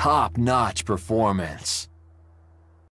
top-notch performance.